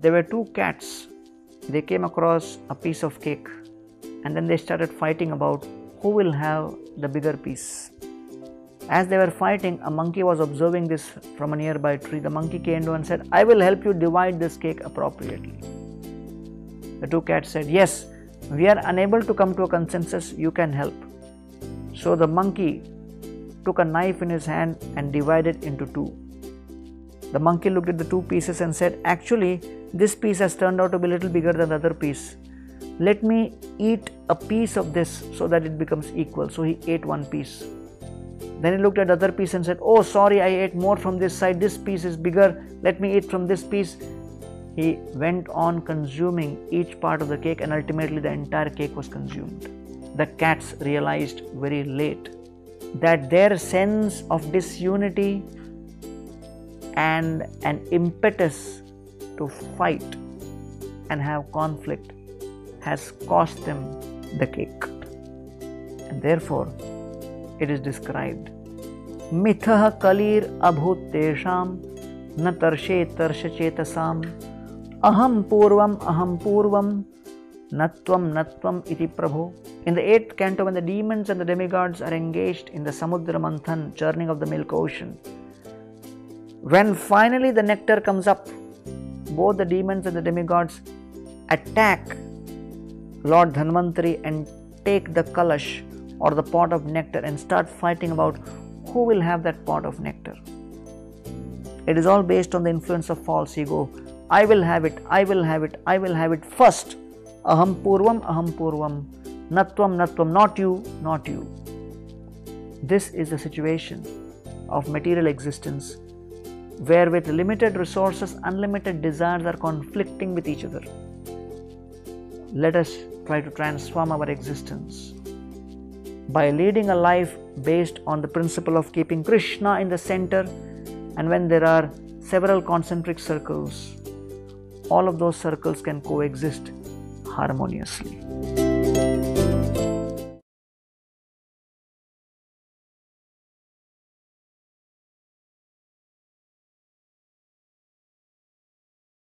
there were two cats. They came across a piece of cake and then they started fighting about who will have the bigger piece. As they were fighting, a monkey was observing this from a nearby tree. The monkey came and said, I will help you divide this cake appropriately. The two cats said, Yes, we are unable to come to a consensus, you can help. So the monkey took a knife in his hand and divided into two. The monkey looked at the two pieces and said, Actually, this piece has turned out to be a little bigger than the other piece. Let me eat a piece of this so that it becomes equal. So he ate one piece. Then he looked at the other piece and said, Oh, sorry, I ate more from this side. This piece is bigger. Let me eat from this piece. He went on consuming each part of the cake, and ultimately the entire cake was consumed. The cats realized very late that their sense of disunity and an impetus to fight and have conflict has cost them the cake. And therefore, it is described मिथः कलीर अभूत तेषाम न तर्षे तर्ष चेतसाम aham purvam aham purvam natvam natvam iti prabho in the eighth canto when the demons and the demigods are engaged in the samudra manthan churning of the milk ocean when finally the nectar comes up both the demons and the demigods attack lord dhanvantari and take the kalash or the pot of nectar and start fighting about who will have that pot of nectar. It is all based on the influence of false ego. I will have it, I will have it, I will have it first. Aham purvam, aham purvam. Natvam, natvam, not you, not you. This is the situation of material existence where with limited resources, unlimited desires are conflicting with each other. Let us try to transform our existence by leading a life based on the principle of keeping Krishna in the center, and when there are several concentric circles, all of those circles can coexist harmoniously.